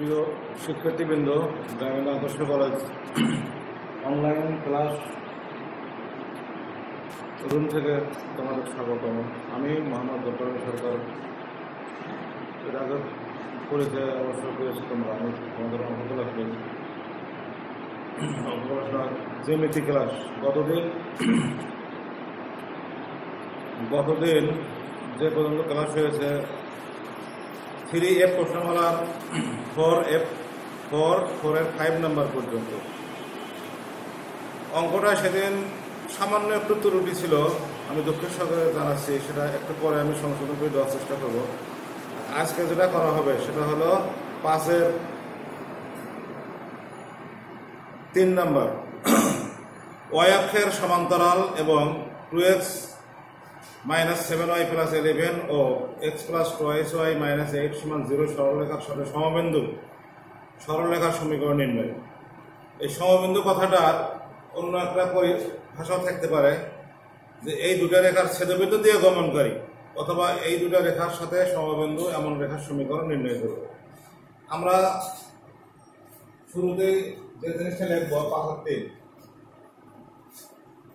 প্রিয় শিক্ষার্থীবৃন্দ, গ্রামীণ আদর্শ কলেজ অনলাইন ক্লাস রুম থেকে তোমাদের স্বাগতম। আমি মোহাম্মদ ডক্টর সরকার। এর আগে পরিচয় অবশ্য পেয়েছি তোমরা, আমি তোমাদের অঙ্ক ক্লাস করি অঙ্ক ক্লাস গতদিন গতদিন যে পর্যন্ত ক্লাস হয়েছে থ্রি এফ প্রশ্নমালার ফোর এফ, ফোর ফোরের ফাইভ নাম্বার পর্যন্ত। অঙ্কটা সেদিন সামান্য একটু ত্রুটি ছিল, আমি দুঃখের সহকারে জানাচ্ছি, সেটা একটু পরে আমি সংশোধন করে দেওয়ার চেষ্টা করব। আজকে যেটা করা হবে, সেটা হলো পাঁচের তিন নাম্বার। ওয়াই অক্ষের সমান্তরাল এবং two X minus seven Y plus eleven ও X plus twice Y minus eight সমান জিরো সরলরেখার সাথে সমবিন্দু। সরলরেখার সমীকরণ নির্ণয়। এই সমবিন্দু কথাটার অন্য একটা ভাষাও থাকতে পারে যে এই দুটা রেখার ছেদবিন্দু দিয়ে গমনকারী অথবা এই দুটা রেখার সাথে সমবিন্দু এমন রেখার সমীকরণ নির্ণয় করব। আমরা শুরুতেই যে জিনিসটা লিখব তিন।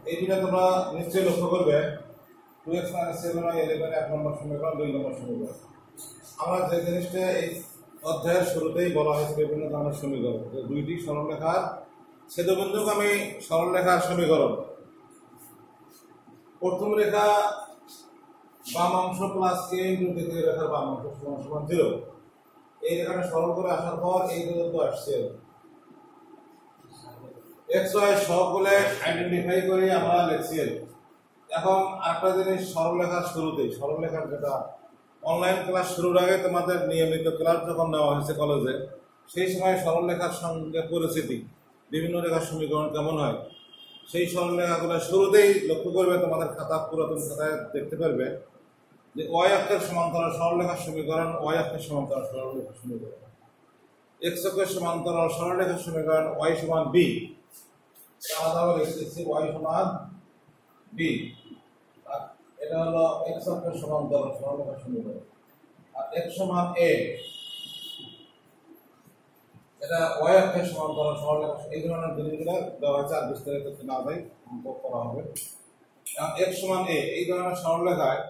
এই দুটা তোমরা নিশ্চয়ই লক্ষ্য করবে। টু এক্স এক নম্বর সমীকরণ দুই নম্বর সমীকরণ আমরা যে জিনিসটা এই অধ্যায়ের শুরুতেই বলা হয়েছে বিভিন্ন ধরনের সমীকরণ। দুইটি সরলরেখার ছেদবিন্দুগামী সরলরেখার সমীকরণ প্রথম রেখা বাম অংশ প্লাস কে ইন্টু দ্বিতীয় রেখার বাম অংশ সমান সমান জিরো এই রেখাটা সরল করে আসার পর এই পর্যন্ত আসছে। এক্স ওয়াই সব বলে আইডেন্টিফাই করে আমরা লিখছি। এখন আরেকটা জিনিস সরলরেখার শুরুতেই, সরলরেখার যেটা অনলাইন ক্লাস শুরুর আগে তোমাদের নিয়মিত ক্লাস যখন নেওয়া হয়েছে কলেজে সেই সময় সরলরেখার সঙ্গে পরিস্থিতি বিভিন্ন রেখার সমীকরণ কেমন হয়, সেই সরলরেখাগুলো শুরুতেই লক্ষ্য করবে তোমাদের খাতা, পুরাতন খাতায় দেখতে পারবে যে ওয়াই অক্ষের সমান্তরাল সরলরেখার সমীকরণ ওয়াই অক্ষের সমান্তরাল সরলরেখার সমীকরণ। এক্স অক্ষের সমান্তরাল সরলরেখার সমীকরণ ওয়াই সমান বি লিখতেছি ওয়াই সমান বি এটা হলো এক্স অক্ষের সমান্তরাল সরলরেখার সমীকরণ আর এক্স সমান এ। এটা ওয়াই অক্ষের সমান্তরাল সরলরেখা এই ধরনের জিনিসগুলো দেওয়া হয়েছে আর বিস্তারিত না যাই অঙ্ক করা হবে। এক্স সমান এ, এই ধরনের সরলরেখায়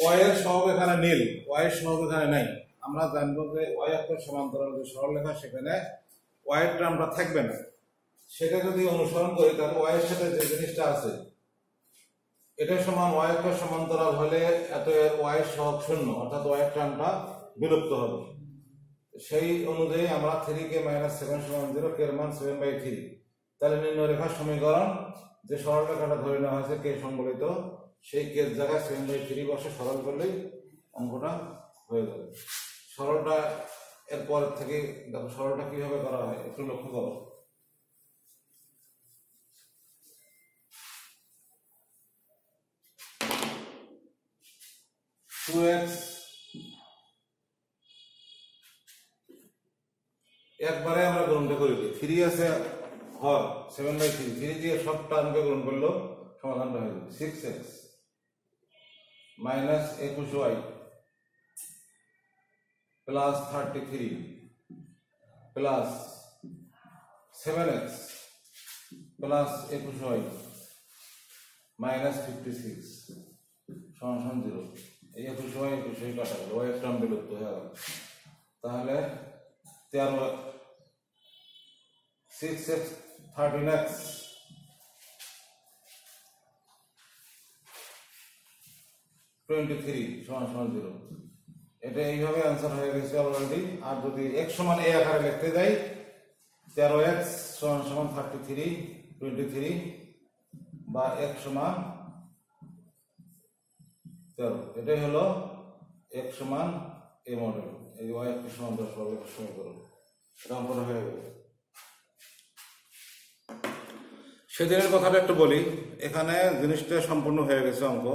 ওয়াই এর সহগ এখানে নীল, ওয়াই এর সহগ এখানে নাই। আমরা জানব যে ওয়াই অক্ষের সমান্তরাল যে সরলরেখা সেখানে ওয়াই এর টার্মটা থাকবে না। সেটা যদি অনুসরণ করি, তাহলে ওয়াই এর সাথে যে জিনিসটা আছে এটা সমান ওয়াই অক্ষের সমান্তরাল হলে এত এর ওয়াই সহগ শূন্য, অর্থাৎ ওয়াই টার্মটা বিলুপ্ত হবে। সেই অনুযায়ী আমরা থ্রি কে মাইনাস সেভেন সমান জিরো কে মান সেভেন বাই থ্রি তাহলে নিম্ন রেখার সমীকরণ, যে সরল রেখাটা ধরে নেওয়া হয়েছে কে সংবলিত, সেই কের জায়গায় সেভেন বাই থ্রি বসে সরল করলেই অঙ্কটা হয়ে যাবে। সরলটা এরপর থেকে, দেখো সরলটা কীভাবে করা হয়, একটু লক্ষ্য করো। টু এক্স একবারে আমরা গ্রহণটা করে দিই। থ্রি আছে হর সেভেন বাই থ্রি থ্রি দিয়ে সব টার্মকে গ্রহণ করল সমাধানটা হয়ে যাবে। সিক্স এক্স মাইনাস একুশ Y plus thirty three plus seven X plus একুশ ওয়াই মাইনাস ফিফটি সিক্স সমান জিরো একুশ ওয়াই একুশ ওয়াই কাটা গেল ওয়াই টার্ম বিলুপ্ত হয়ে গেল তাহলে তেরো six X thirteen X twenty three সমান সমান জিরো এটা এইভাবে অ্যান্সার হয়ে গেছে অলরেডি আর যদি এক সমান এ আকারে লিখতে যাই, তেরো এক্স সমান সমান থার্টি থ্রি টোয়েন্টি থ্রি বা এক সমান তেরো এটাই হলো এক সমান এ মডেল এই ওয়াই একটি সমান দশ বর্গের সমীকরণ হয়ে গেল। সেদিনের কথাটা একটু বলি, এখানে জিনিসটা সম্পূর্ণ হয়ে গেছে অঙ্ক।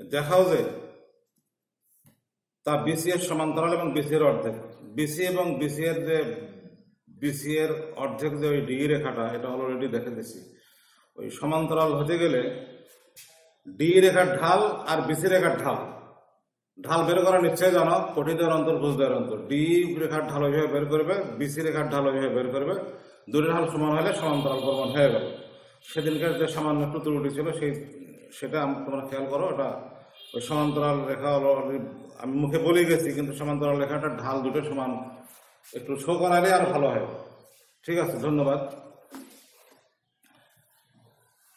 দেখাও যে, তা বিসি এর সমান্তরাল এবং বিসি এর অর্ধেক। বিসি এবং বিসি এর যে বিসি এর অর্ধেক যে ওই ডি রেখাটা, এটা অলরেডি দেখে দিছি। ওই সমান্তরাল হতে গেলে ডি রেখার ঢাল আর বিসি রেখার ঢাল। ঢাল বের করা নিশ্চয় জানো কঠিদের অন্তর বুঝদের অন্তর। ডি রেখার ঢাল ওইভাবে বের করবে বিসি রেখার ঢাল ওইভাবে বের করবে। দুটো ঢাল সমান হলে সমান্তরাল প্রমাণ হয়ে গেল। সেদিনকার যে সামান্য একটু ত্রুটি ছিল, সেই সেটা তোমরা খেয়াল করো, ওটা ওই সমান্তরাল রেখা আমি মুখে বলে গেছি, কিন্তু সমান্তরাল রেখাটা ঢাল দুটো সমান। একটু শো করালে আর ভালো হয়। ঠিক আছে, ধন্যবাদ।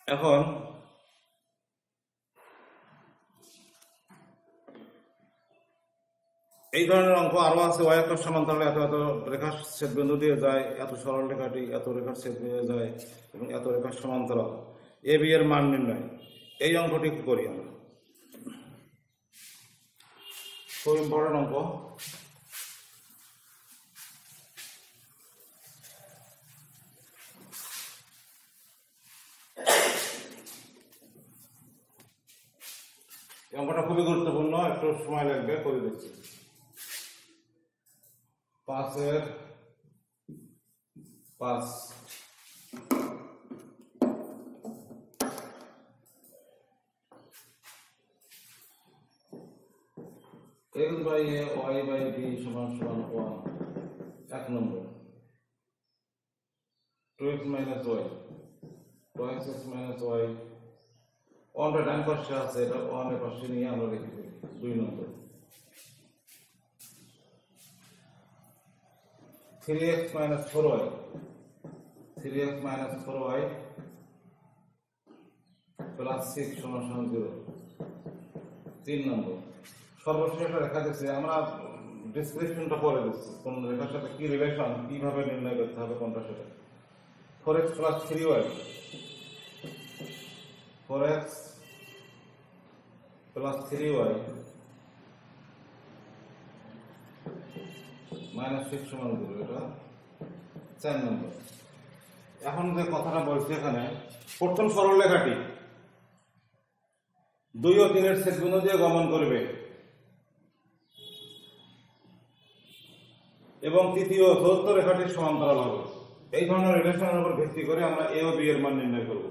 এখন এই ধরনের অঙ্ক আরও আছে, ওয়াই একটা সমান্তরালে এত এত রেখার ছেদবিন্দু দিয়ে যায়, এত সরল রেখাটি এত রেখার ছেদ দিয়ে যায়, এবং এত রেখার সমান্তরাল। এ, বি এর মান নির্ণয়। এই অঙ্কটি করি আমরা। খুব ইম্পর্টেন্ট অঙ্ক। অঙ্কটা খুবই গুরুত্বপূর্ণ, একটু সময় লাগবে, করে দিচ্ছি পাঁচের পাঁচ X by A, Y by B সমান সমান ওয়ান। এক নম্বর। Two X minus Y. Two X X minus Y. ওয়ানটা ডান পাশে আছে, এটা ওয়ানের পাশে নিয়ে আমরা রেখে দুই নম্বর। Three X minus four Y three X minus four Y plus six সমান সমান জিরো তিন নম্বর। সর্বশেষ একটা রেখা দিচ্ছে আমরা ডিসক্রিপশনটা পরে দিচ্ছি, কোন রেখার সাথে কি রিলেশন কীভাবে নির্ণয় করতে হবে কোনটার সাথে। Four X plus three Y four X plus three Y minus six সমান জিরো এটা চার নম্বর। এখন যে কথাটা বলছি এখানে, প্রথম সরল রেখাটি দুই ও তিনের সেগুলো দিয়ে গমন করবে। এবং তৃতীয় চতুর্থ রেখাটির সমান্তরাল হবে। এই ধরনের রিলেশনের উপর ভিত্তি করে আমরা এ ও বি এর মান নির্ণয় করব।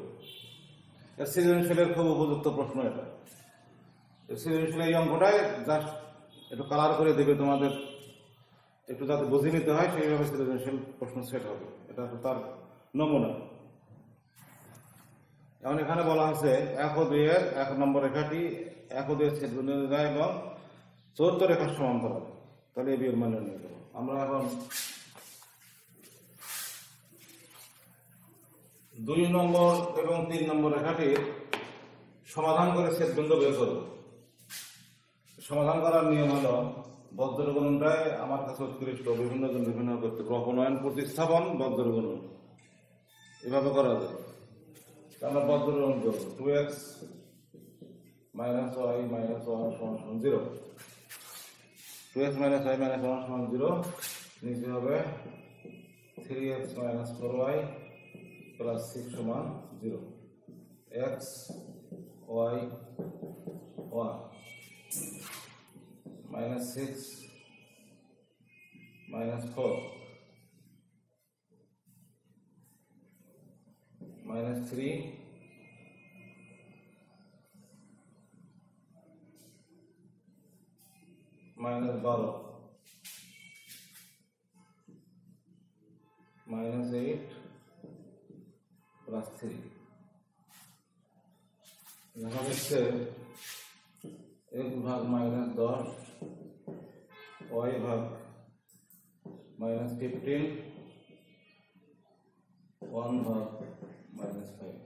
সৃজনশীলের খুব উপযুক্ত প্রশ্ন এটা। সৃজনশীল এই অঙ্কটাই জাস্ট একটু কালার করে দেবে তোমাদের। একটু যাতে বুঝে নিতে হয়, সেইভাবে সৃজনশীল প্রশ্ন সেট হবে। এটা তো তার নমুনা। এখন এখানে বলা হয়েছে, এক ও দুইয়ের এক নম্বর রেখাটি এক ও দুইয়ের ছেদ বিন্দু যায় এবং চৌদ্দ রেখার সমান্তরাল। তাহলে এই বিয়ের মান নির্ণয় করব। আমরা এখন দুই নম্বর এবং তিন নম্বর রেখাটির সমাধান করে ছেদ বিন্দু বের করব। সমাধান করার নিয়ম হলো বজ্রগুণটায় আমার কাছে উৎকৃষ্ট। বিভিন্ন জন বিভিন্ন করতে প্রপনয়ন প্রতিস্থাপন বজ্রগুণ এভাবে করা যায়। আমরা বজ্রগুণ করব। Two X minus Y minus one সমান সমান zero. Two X minus Y minus one সমান জিরো, নিচে হবে three X minus four Y plus six সমান zero. X Y one. minus 6 minus 4 minus 3 minus 12 minus 8 plus 3 यहाँ से एक भाग माइनस दस ওয়াই ভাগ মাইনাস ফিফটিন, ওয়ান ভাগ মাইনাস ফাইভ।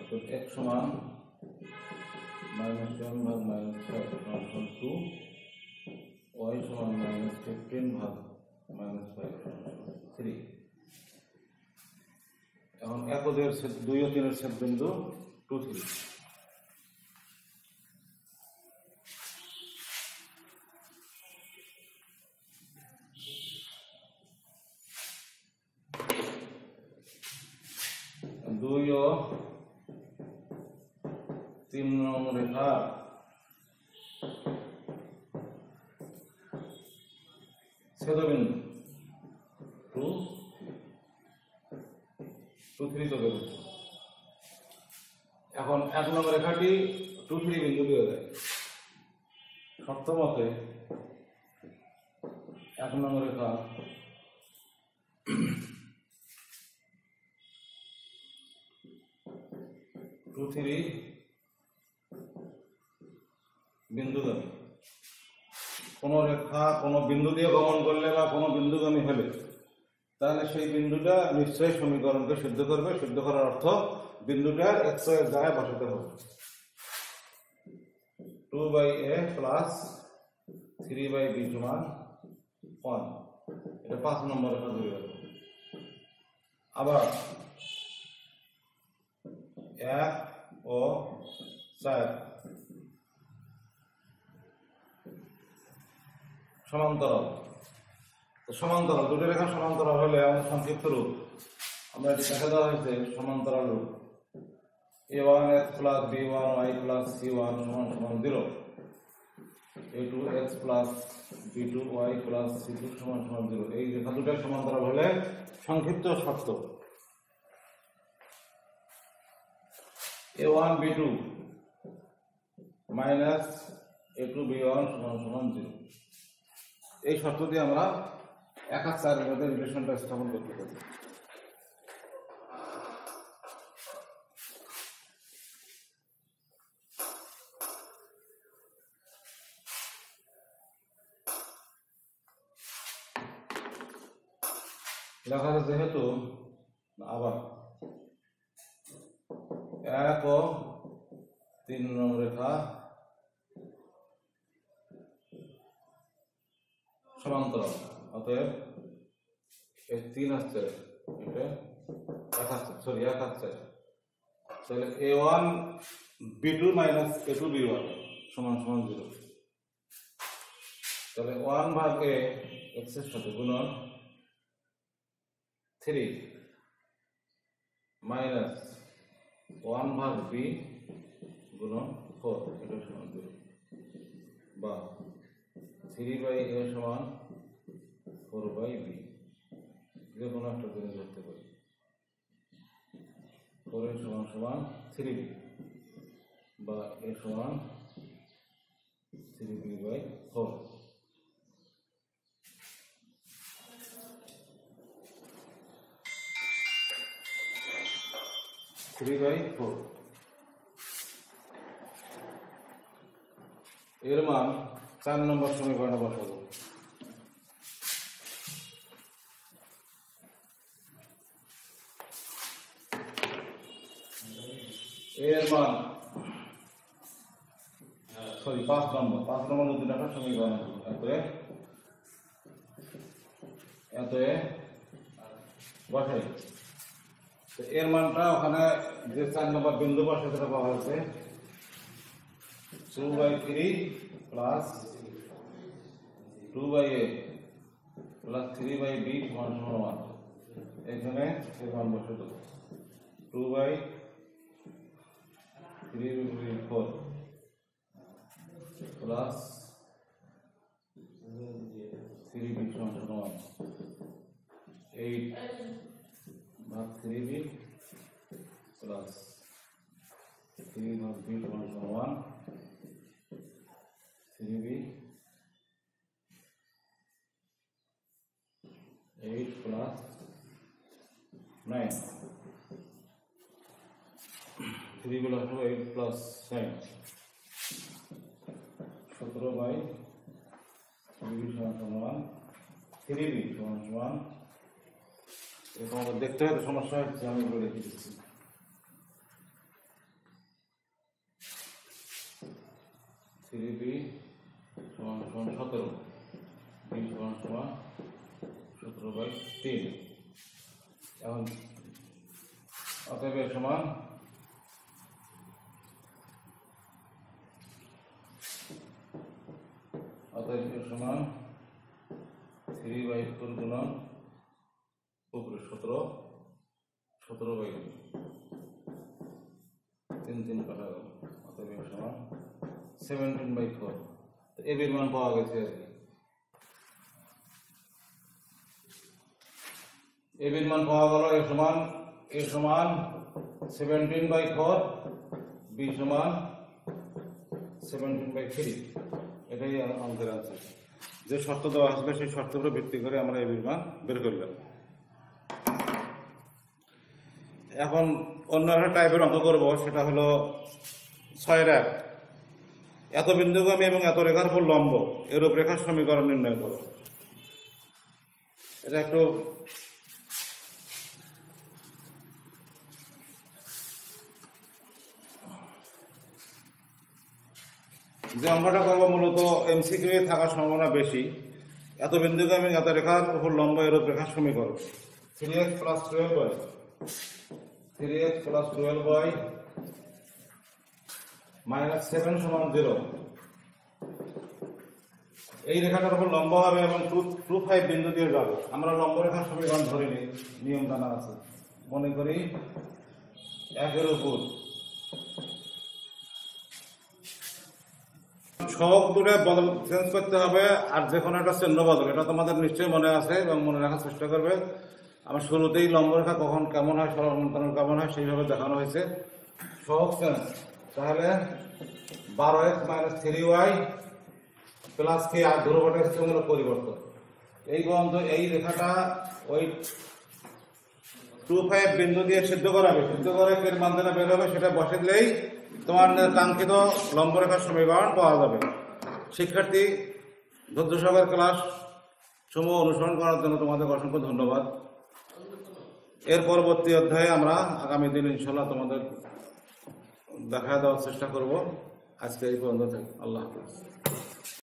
অর্থাৎ এক সমান মাইনাস ওয়ান ভাগ মাইনাস ফাইভ সমান টু, ওয়াই সমান মাইনাস ফিফটিন ভাগ মাইনাস ফাইভ থ্রি। এখন এক দুই ও তিনের ছেদ বিন্দু টু থ্রি। এখন এক নম্বর টু থ্রি বিন্দু দিয়ে দেয় মতে এক নম্বর রেখা টু থ্রি বিন্দুগামী। কোনো রেখা, কোনো বিন্দু দিয়ে গমন করলে বা কোনো বিন্দুগামী হলে, তাহলে সেই বিন্দুটা নিশ্চয়ই সমীকরণকে সিদ্ধ করবে। সিদ্ধ করার অর্থ বিন্দুটা এর জায়গায় বসাতে হবে। Two by A plus three by B সমান ওয়ান এটা পাঁচ নম্বর রেখা ধরে আবার এক ও চার। সমান্তরাল। সমান্তরাল, দুটো রেখা সমান্তরাল হলে আমাদের সংক্ষিপ্ত রূপ। আমরা দেখা দেওয়া হয়েছে, সমান্তরাল রূপ। A one X plus B one Y plus C one সমান zero A two X plus B two Y plus C zero এই রেখা দুটো সমান্তরাল হলে সংক্ষিপ্ত শর্ত। A one B two minus A two B one সমান সমান জিরো এই শর্ত দিয়ে আমরা এক আর চারের মধ্যে রিলেশনটা স্থাপন করতে পারি। লেখা আছে যেহেতু, আবার এক ও তিন নম্বর রেখা সমান্তরাল, অতএব এই তিন আসছে এক আসছে সরি এক আসছে। তাহলে A one B two minus A two B one সমান সমান জিরো তাহলে ওয়ান ভাগ এ এক্সের সাথে গুণন থ্রি মাইনাস ওয়ান ভাগ বি গুণন ফোর এটা সমান জিরো বা থ্রি বাই এ সমান ফোর বাই বি যে কোনো একটা জিনিস ধরতে পারি। ফোর এ সমান সমান থ্রি বি বা এ সমান three B by four three by four এর মান চার নম্বর সমীকরণে বসাবো এর মান সরি পাঁচ নম্বর পাঁচ নম্বর নতুন একটা সমীকরণ এত এ বসাই এর মানটা ওখানে যে চার নম্বর বিন্দু বসে সেটা পাওয়া হয়েছে। Two by three plus two by A plus three by B সমান ওয়ান এখানে মান বসে দেবো। Two by three by four plus three B one eight ভাগ থ্রি বি প্লাস থ্রি ভাগ বি সমান সমান one three B eight plus nine three plus eight plus nine সতেরো বাই থ্রি বি সমান সমান থ্রি বি সমান আমাদের দেখতে হয়তো সমস্যা হচ্ছে, আমি এগুলো লিখে দিচ্ছি। থ্রি বি সমান সমান সতেরো বি সমান সমান সতেরো বাই তিন। এখন অতএব সমান অতএব সমান থ্রি বাই ফোর গুণন উপরে সতেরো সতেরো বাই তিন। তিন কাটা গেল। সমান সেভেন্টিন বাই ফোর তো এ বির মান পাওয়া গেছে আর কি। এ বির মান পাওয়া গেল এর সমান এর সমান সেভেন্টিন বাই ফোর বি সমান সেভেন্টিন বাই থ্রি এটাই আমাদের আছে যে শর্ত দেওয়া আসবে, সেই উপরে ভিত্তি করে আমরা এই বিমান বের করলাম। এখন অন্য একটা টাইপের অঙ্ক করব, সেটা হলো ছয় এক এত বিন্দুগামী এবং এত রেখার উপর লম্ব এর রেখার সমীকরণ নির্ণয় করো। এটা একটু যে অঙ্কটা করব মূলত এমসিকিউ থাকার সম্ভাবনা বেশি, এত বিন্দুগামী এত রেখার উপর লম্ব, এরূপ রেখার সমীকরণ। Three X plus twelve three X plus twelve Y minus seven সমান জিরো এই রেখাটার উপর লম্ব হবে এবং টু টু ফাইভ বিন্দু দিয়ে যাবে। আমরা লম্ব রেখার সমীকরণ ধরে নিই নিয়ম জানা আছে। মনে করি একের উপর। ছক দূরে বদল চেঞ্জ করতে হবে আর যে কোনো একটা চিহ্ন বদল। এটা তোমাদের নিশ্চয়ই মনে আছে এবং মনে রাখার চেষ্টা করবে। আমার শুরুতেই লম্ব রেখা কখন কেমন হয় সরলমন্তরণ কেমন হয়, সেইভাবে দেখানো হয়েছে। ছক চেঞ্জ তাহলে বারো X minus three Y plus কে আর ধ্রুবটের সঙ্গে পরিবর্তন। এই পর্যন্ত এই রেখাটা ওই টু ফাইভ বিন্দু দিয়ে সিদ্ধ করাবে। সিদ্ধ করে ফের মাধ্যমে বের হবে, সেটা বসে দিলেই তোমার কাঙ্ক্ষিত লম্বরেখার সমীকরণ পাওয়া যাবে। শিক্ষার্থী, ধৈর্য ক্লাস সমূহ অনুসরণ করার জন্য তোমাদের অসংখ্য ধন্যবাদ। এর পরবর্তী অধ্যায়ে আমরা আগামী দিন ইনশাল্লাহ তোমাদের দেখা দেওয়ার চেষ্টা করব। আজকে এই পর্যন্ত আল্লাহ হাফিজ।